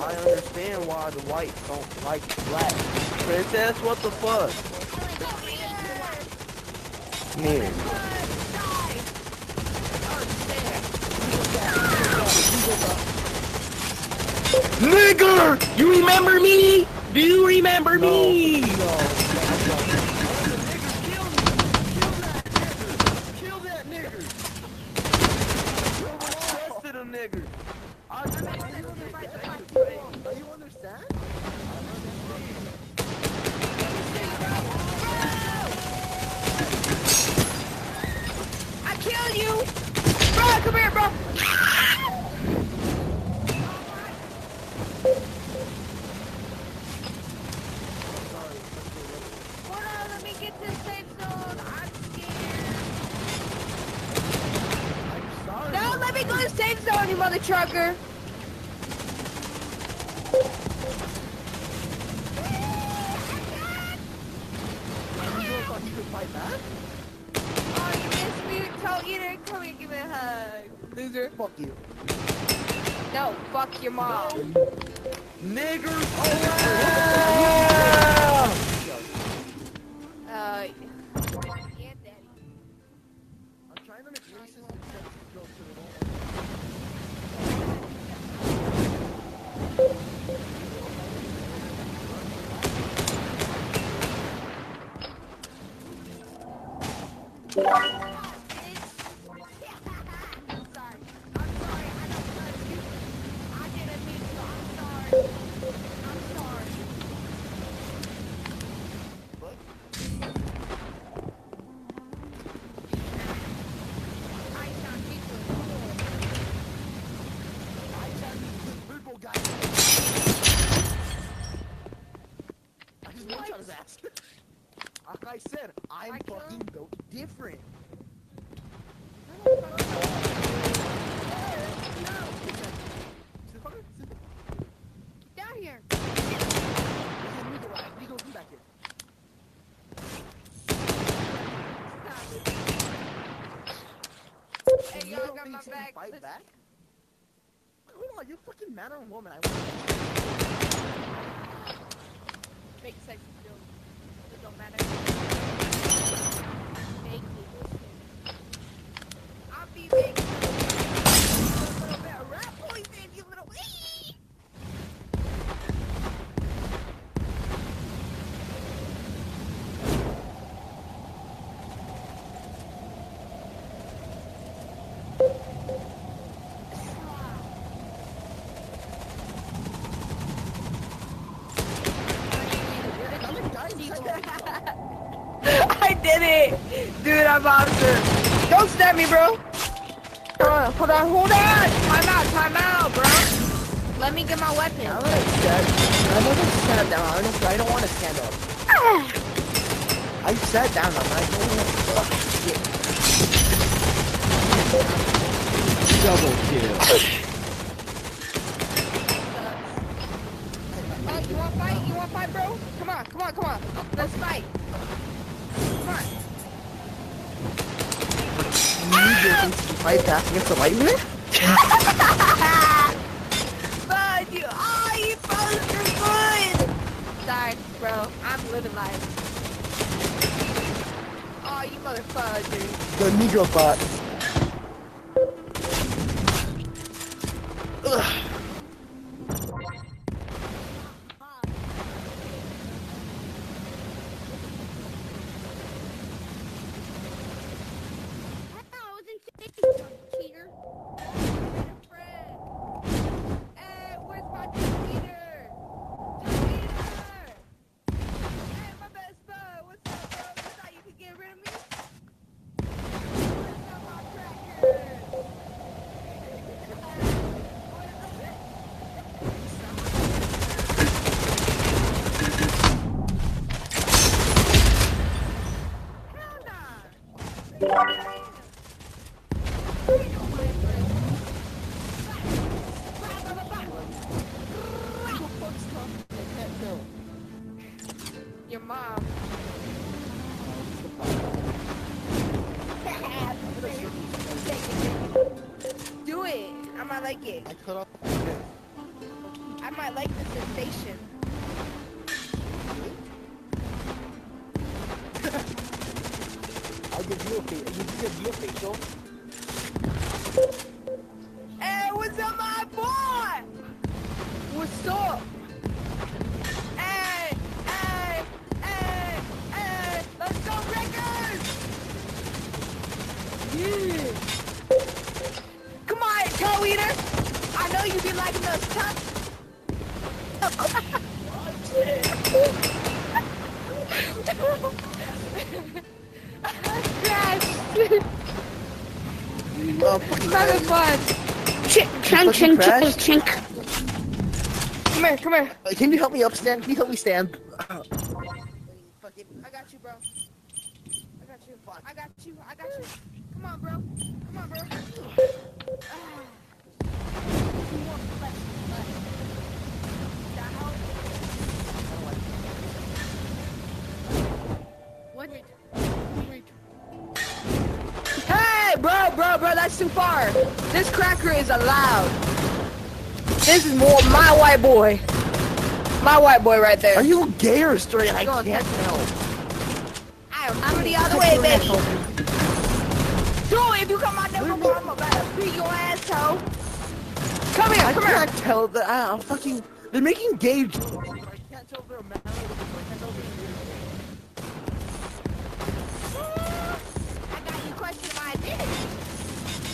I understand why the whites don't like black. Princess, what the fuck? Man. Nigger! You remember me? Do you remember me? Kill that nigger! Kill that nigger! Arrested a nigger! I Do you understand? Oh, I killed you! Bro, come here, bro! Hold on, let me get to the safe zone. I'm scared. No, let me go to safe zone, you mother trucker. Oh, you missed me. Toe eater, come here, give me a hug. Loser. Fuck you. No, fuck your mom. Niggers! Uh, yeah, I'm sorry. I'm sorry. I don't love you. I didn't mean to. I'm sorry. I'm sorry. I sound people. Purple guy. I just want his ass. Like I said, I'm I killed fucking built different. Down here. Hey, You y'all don't got think my you back. Fight Let's- back? Hold on, you're fucking man or woman. I Make sex with It don't matter. Make it. I'll be big. A little bit of rat poison, you little. Eee! I did it! Dude, Don't stab me, bro. Hold on, hold on, hold on! Time out, time out, bro. Let me get my weapon. I'm gonna stand. I'm gonna stand down. I don't, I don't want to stand up. I sat down. I'm like, oh, shit. Double kill. Oh, you want to fight? You want to fight, bro? Come on, come on, come on. Let's fight. Come on. You just fight back against the lightning? Bud, you, oh, you both are good. Sorry, bro. I'm living life. Oh, you motherfucker. The Negro bot. Mom. Do it. I might like it. I cut off. I might like the sensation. I'll give you a facial. You give you a facial. Yeah. Come on, toe eater. I know you be liking those tough. Yes. Oh, fucking Having fun. Chink, chink, fucking chink, crashed? chink, chink. Come here, come here. Uh, Can you help me up, Stan? Can you help me stand? Fucking. I got you, bro. I got you. I got you. I got you. Come on, bro. Come on, bro. You want flesh, flesh. That help? What? Wait. Hey, bro, bro, bro, that's too far. This cracker is allowed. This is more my white boy. My white boy right there. Are you gay or straight? I Go on, can't touch tell. I'm, I'm the other way, baby. Dude, if you come out there for more, I'm about to beat your asshole. Come here, I come here. can't tell that. I, I'm fucking. They're making. I can't tell if they're mad or I can't tell if I got you question my identity.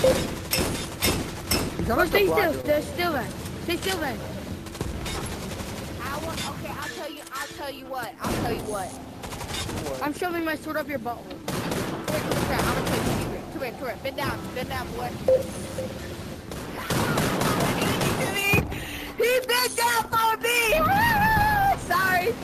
they're- You sound like Stay still, stay then. Stay still then. I want, okay, I'll tell you, I'll tell you what, I'll tell you what. girl. I'm shoving my sword up your butthole. Here, I'm gonna come here, bend down, bend down, boy. He bent down for me! Sorry.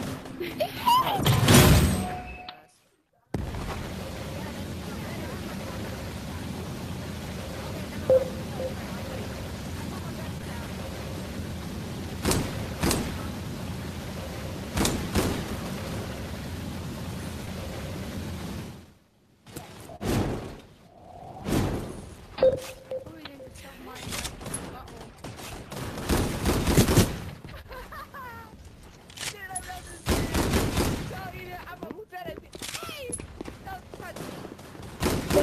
I'm about to beat both your ass,